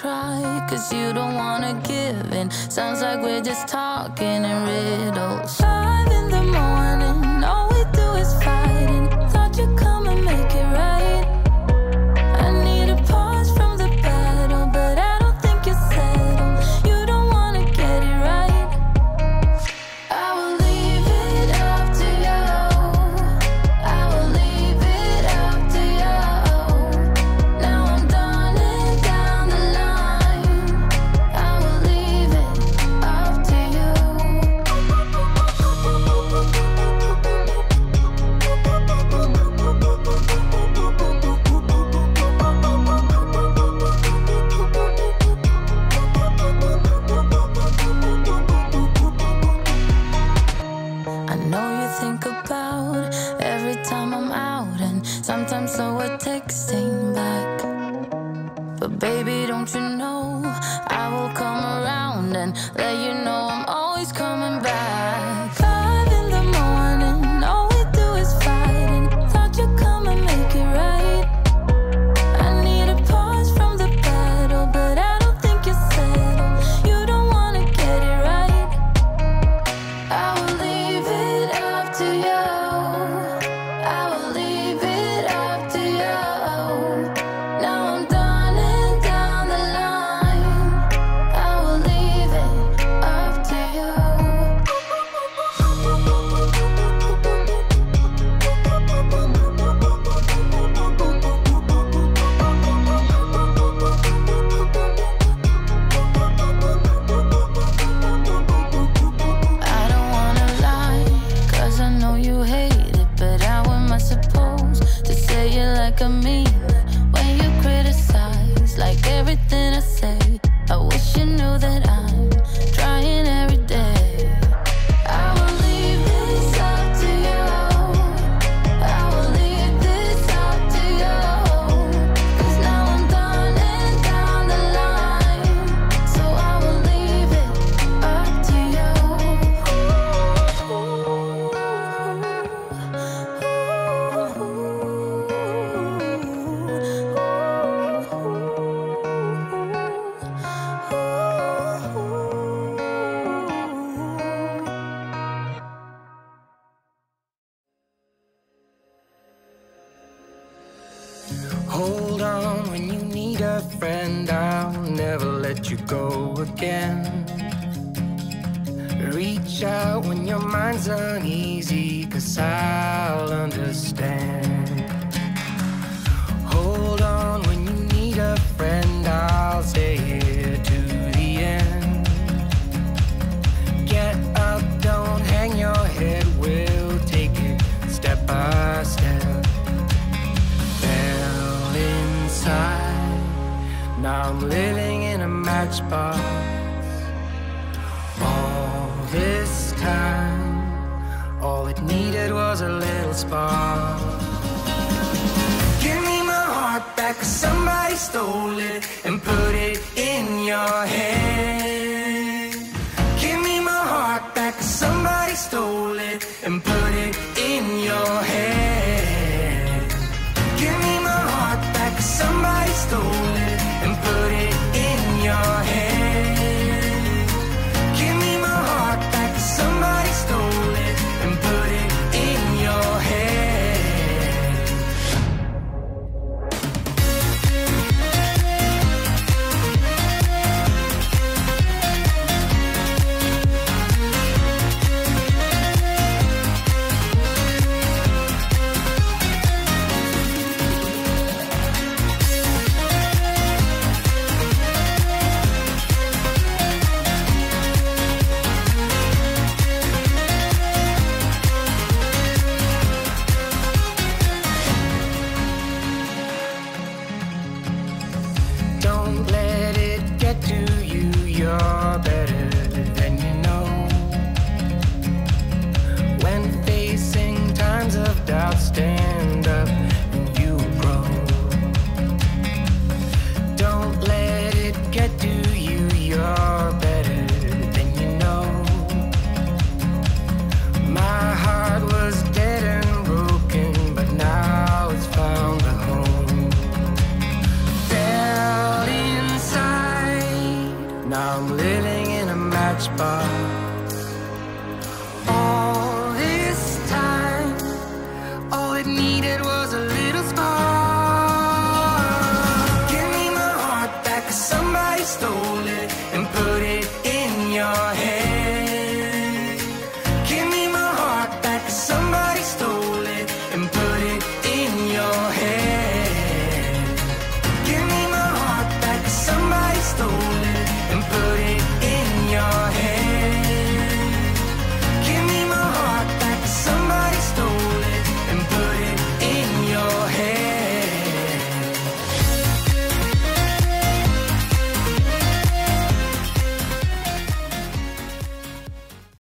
try, cause you don't wanna give in. Sounds like we're just talking in riddles. you go again. Reach out when your mind's uneasy, cause I'll understand. Hold on when you need a spots. All this time, all it needed was a little spark. Give me my heart back, cause somebody stole it and put it in your head. Give me my heart back, cause somebody stole it and put it in your head. Give me my heart back, cause somebody stole it. Stand up and you grow. Don't let it get to you, you're better than you know. My heart was dead and broken, but now it's found a home. Fell inside, now I'm living in a matchbox.